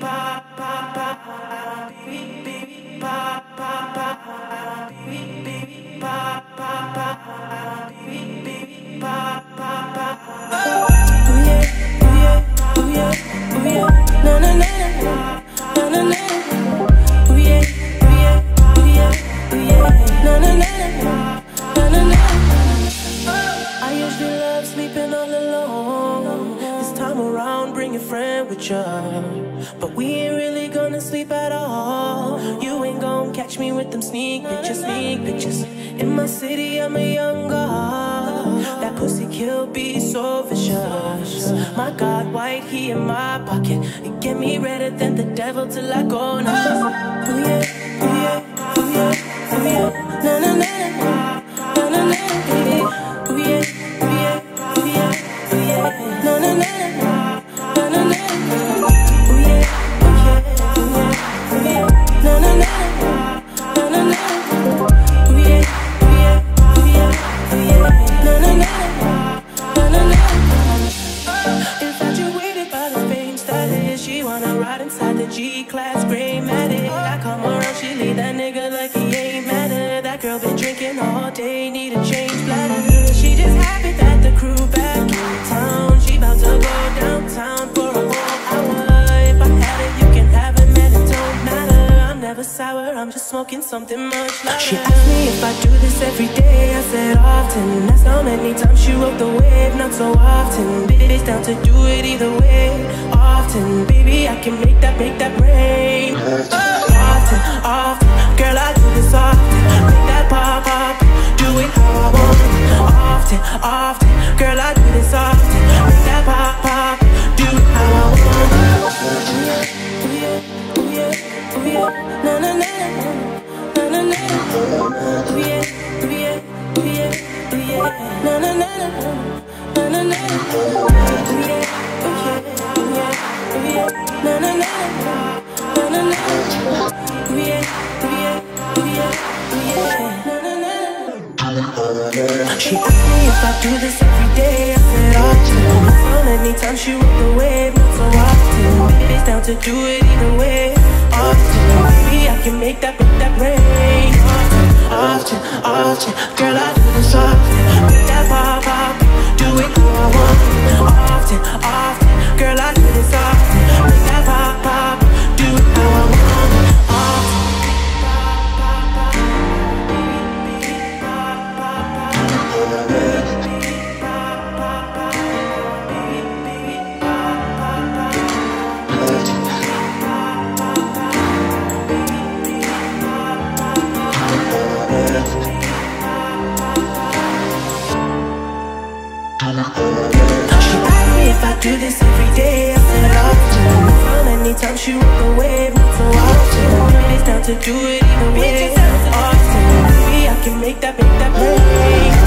Bye. But we ain't really gonna sleep at all. You ain't gonna catch me with them sneak pictures, sneak pictures. In my city, I'm a young god. That pussy kill be so vicious. My God, white, he in my pocket. It get me redder than the devil till I go now. Oh yeah, oh yeah, oh yeah, oh yeah. G-class gray matic. I come around, she leave that nigga like he ain't matter. That girl been drinking all day, need a change I'm just smoking something much louder. She asked me if I do this every day, I said often. That's how many times she rode the wave, not so often. Bitch, down to do it either way, often. Baby, I can make that, make that rain. Often, often, She asked me if I do this every day. I said often. That's how many she rode the wave, so often. Baby's down to do it either way. Often, She asked me if I do this every day. She not so often. To do it either way. Often, baby, I can make that, make that rain.